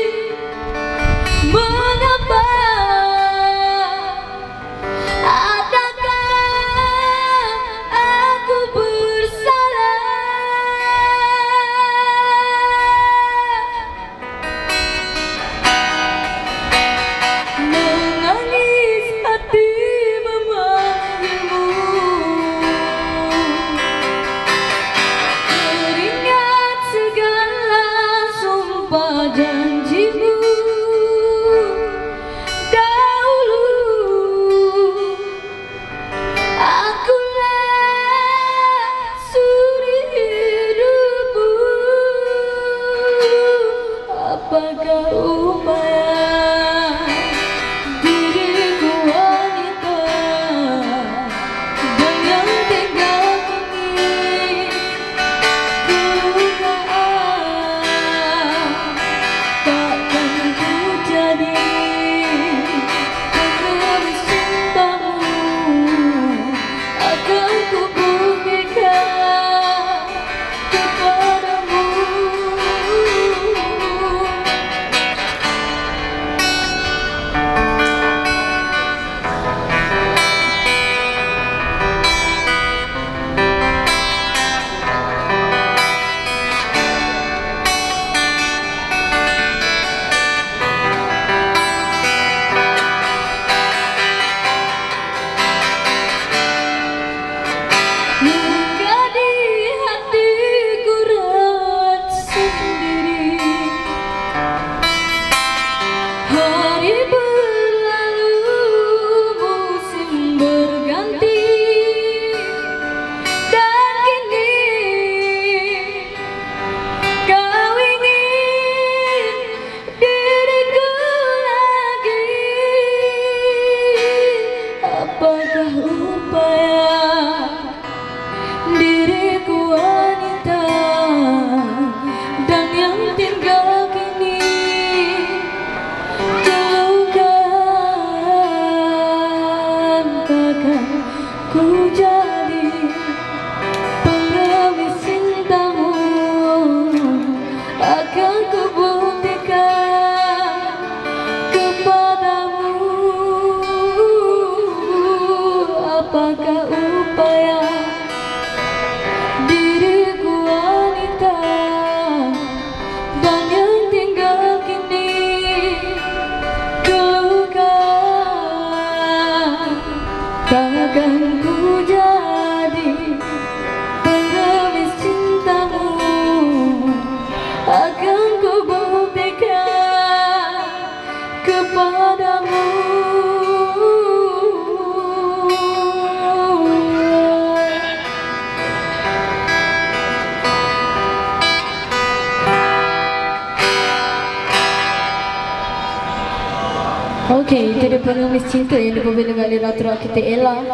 you Ku jauh Okey, itu dia pengemis cinta yang dipimpin oleh Ratu Rakita Ella.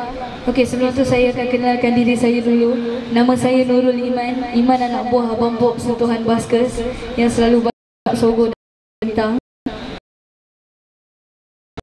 Okey, sebelum tu saya akan kenalkan diri saya dulu. Nama saya Nurul Iman, Iman anak buah Abang Bob Sentuhan Baskers yang selalu banyak sogo dan bintang.